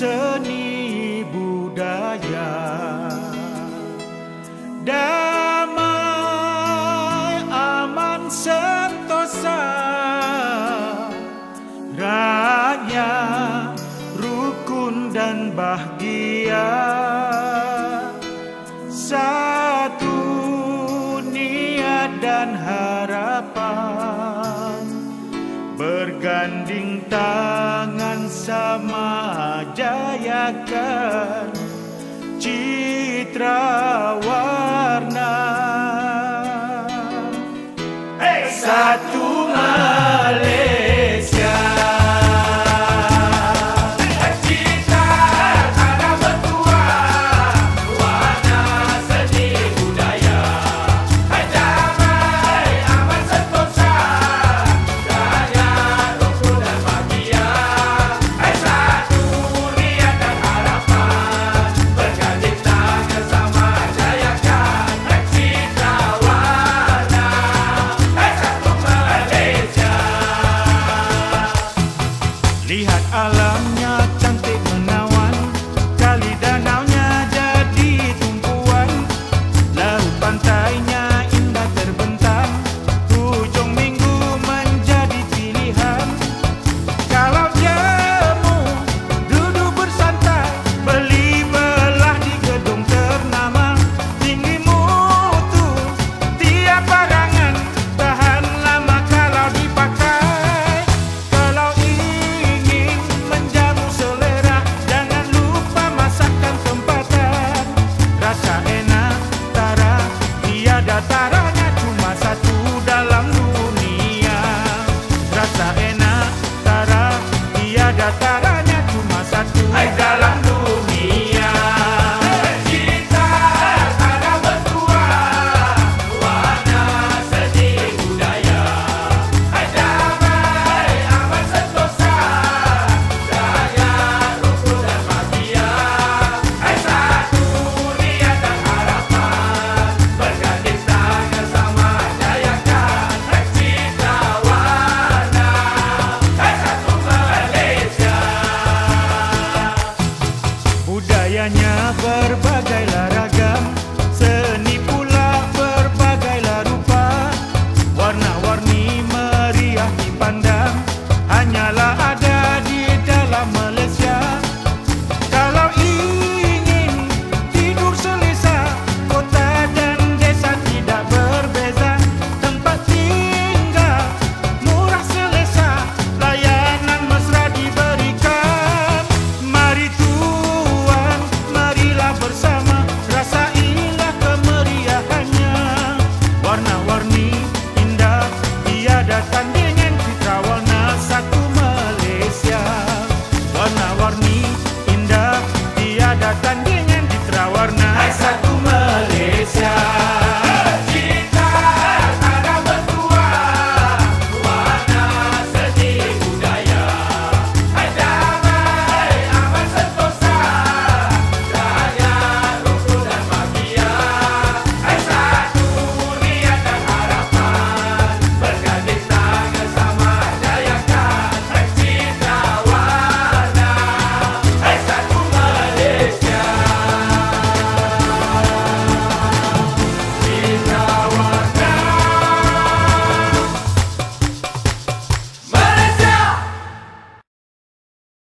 seni budaya. Damai aman sentosa. Raya rukun dan bahagia. Satu niat dan harapan. Berganding tangan sama jayakan Citra warna hey! Satu Malaysia